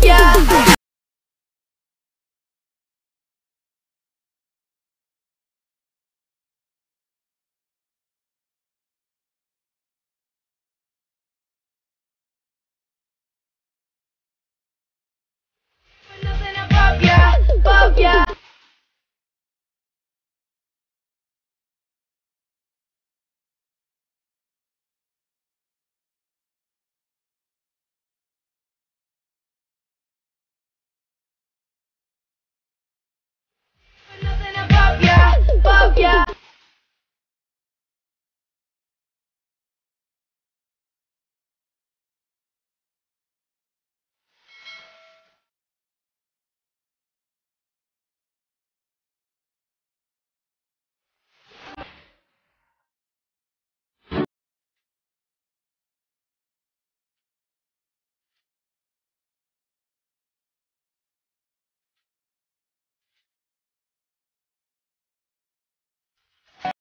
love